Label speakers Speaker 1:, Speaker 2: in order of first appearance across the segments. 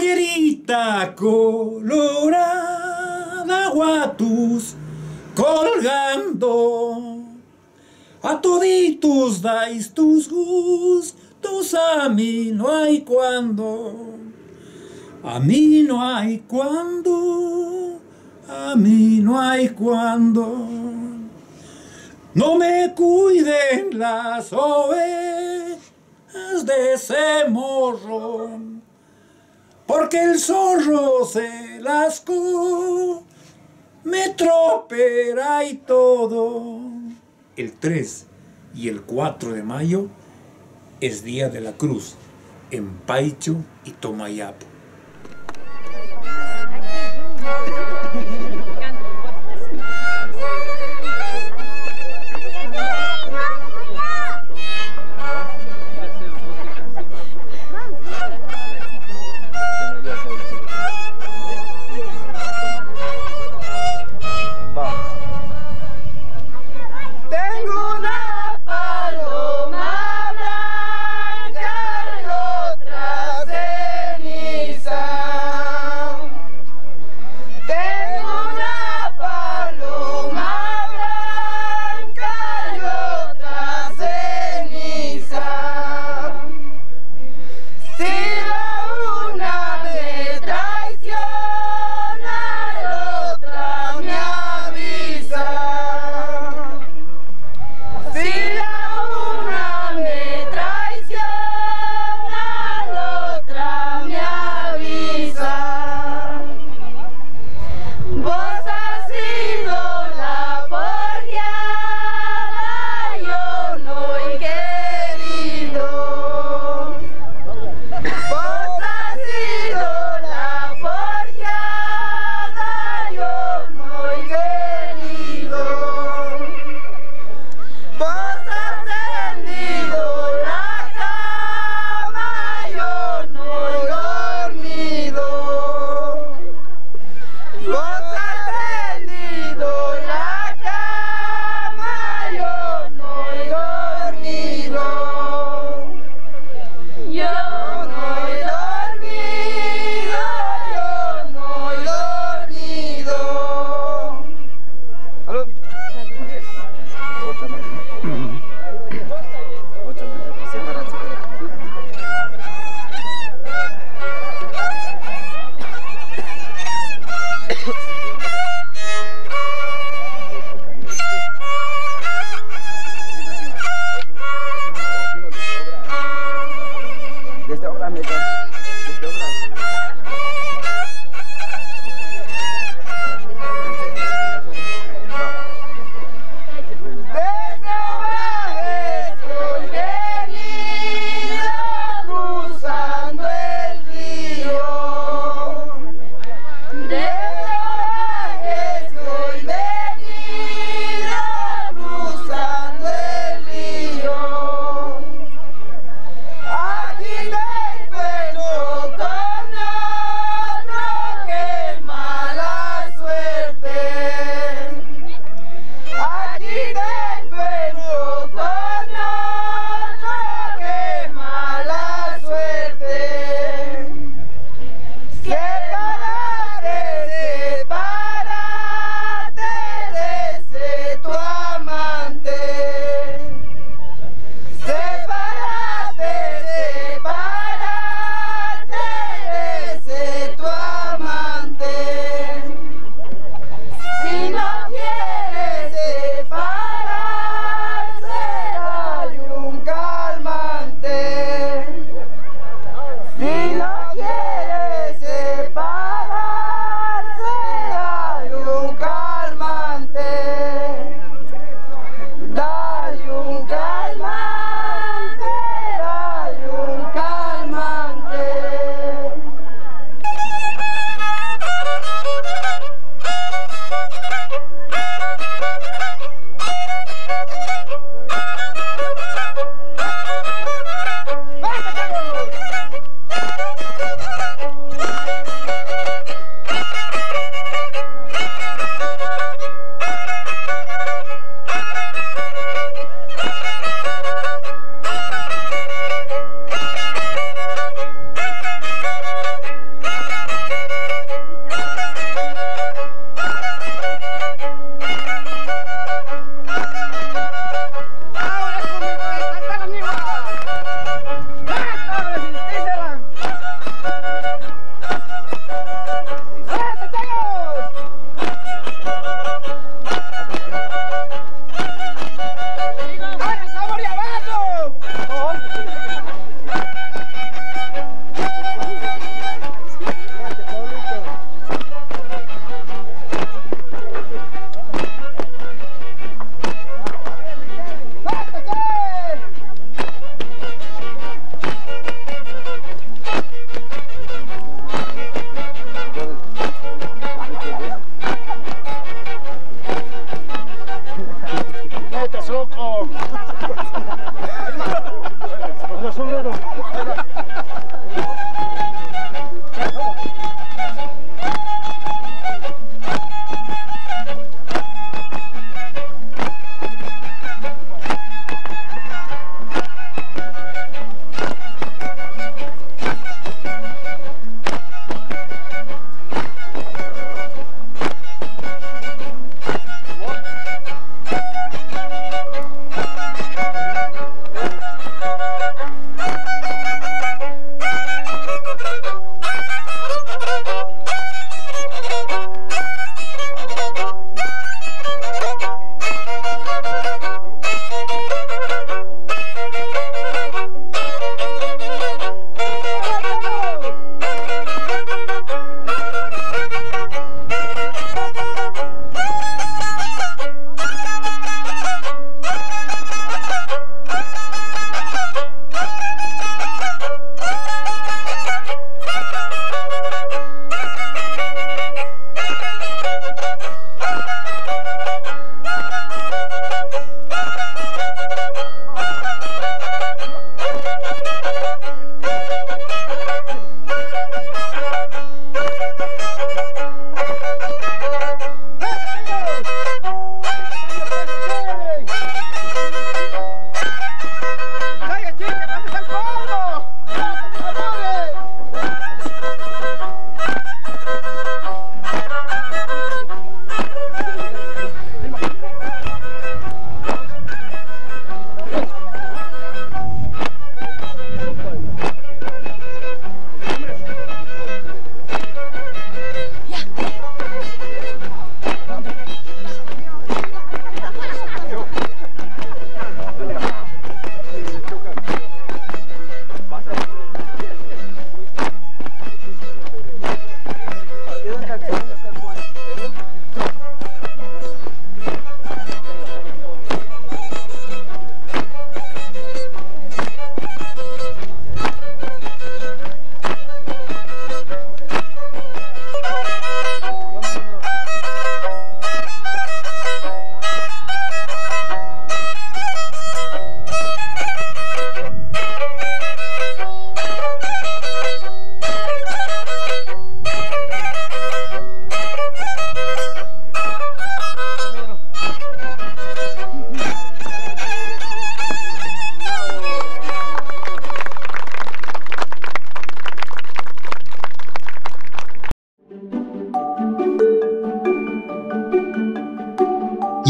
Speaker 1: Pollerita colorada, guatus colgando. A toditos dais tus gustos, a mí no hay cuando. A mí no hay cuando, a mí no hay cuando. No me cuiden las ovejas de ese morro, porque el zorro se las me tropera y todo. El 3 y el 4 de mayo es Día de la Cruz en Paicho y Tomayapo.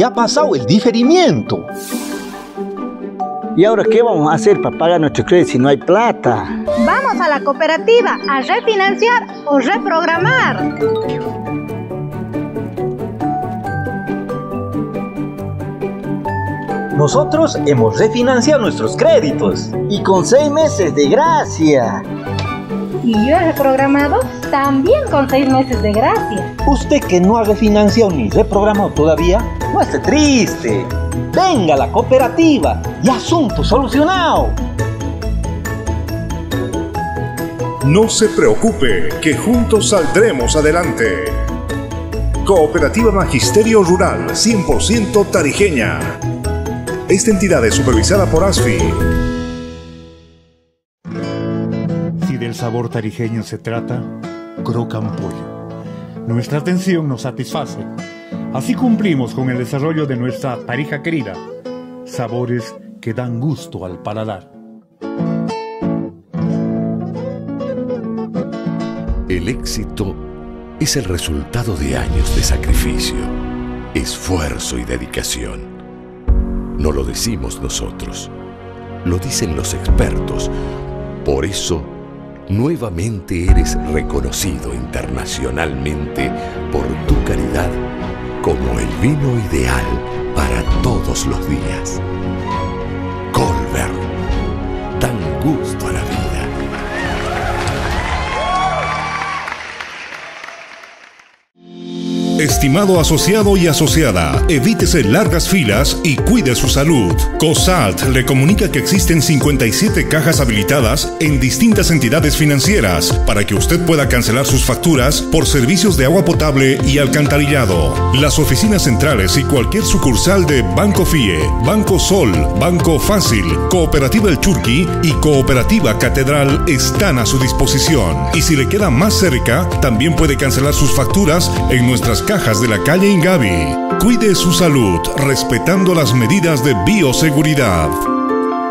Speaker 2: Ya ha pasado el diferimiento.
Speaker 3: ¿Y ahora qué vamos a hacer para pagar nuestro crédito si no hay plata?
Speaker 4: Vamos a la cooperativa a refinanciar o reprogramar.
Speaker 2: Nosotros hemos refinanciado nuestros créditos.
Speaker 3: Y con seis meses de gracia.
Speaker 4: Y yo he reprogramado también con seis meses de gracia.
Speaker 2: Usted que no ha refinanciado ni reprogramado todavía, no esté triste. Venga a la cooperativa y asunto solucionado.
Speaker 5: No se preocupe, que juntos saldremos adelante. Cooperativa Magisterio Rural 100% tarijeña. Esta entidad es supervisada por ASFI.
Speaker 1: Sabor tarijeño se trata, Crocan Pollo. Nuestra atención nos satisface. Así cumplimos con el desarrollo de nuestra tarija querida. Sabores que dan gusto al paladar.
Speaker 6: El éxito es el resultado de años de sacrificio, esfuerzo y dedicación. No lo decimos nosotros, lo dicen los expertos. Por eso, nuevamente eres reconocido internacionalmente por tu calidad como el vino ideal para todos los días. Colbert, dan gusto a la vida.
Speaker 5: Estimado asociado y asociada, evítese largas filas y cuide su salud. COSALT le comunica que existen 57 cajas habilitadas en distintas entidades financieras para que usted pueda cancelar sus facturas por servicios de agua potable y alcantarillado. Las oficinas centrales y cualquier sucursal de Banco FIE, Banco Sol, Banco Fácil, Cooperativa El Churqui y Cooperativa Catedral están a su disposición. Y si le queda más cerca, también puede cancelar sus facturas en nuestras cajas de la calle Ingavi. Cuide su salud respetando las medidas de bioseguridad.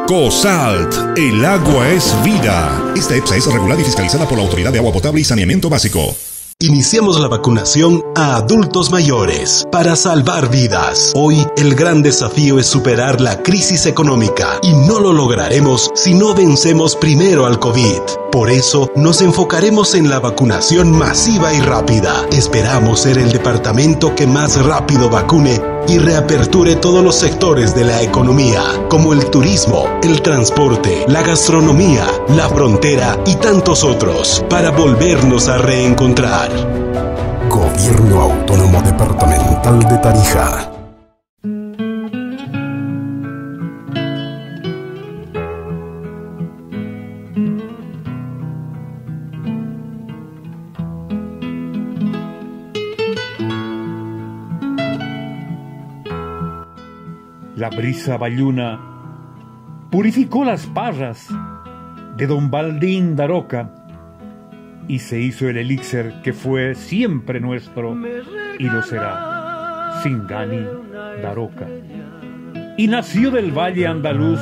Speaker 5: COSALT, el agua es vida. Esta EPSA es regulada y fiscalizada por la Autoridad de Agua Potable y Saneamiento Básico.
Speaker 7: Iniciemos la vacunación a adultos mayores para salvar vidas. Hoy el gran desafío es superar la crisis económica y no lo lograremos si no vencemos primero al COVID. Por eso nos enfocaremos en la vacunación masiva y rápida. Esperamos ser el departamento que más rápido vacune y reaperture todos los sectores de la economía, como el turismo, el transporte, la gastronomía, la frontera y tantos otros, para volvernos a reencontrar.
Speaker 8: Gobierno Autónomo Departamental de Tarija.
Speaker 1: La brisa bayuna purificó las parras de don Baldín Daroca y se hizo el elixir que fue siempre nuestro y lo será, Singani Daroca. Y nació del valle andaluz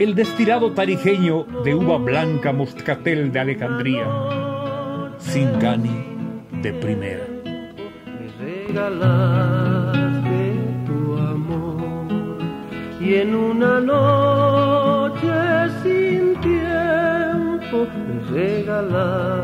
Speaker 1: el destilado tarijeño de uva blanca moscatel de Alejandría, Singani de primera.
Speaker 9: Y en una noche sin tiempo regalaste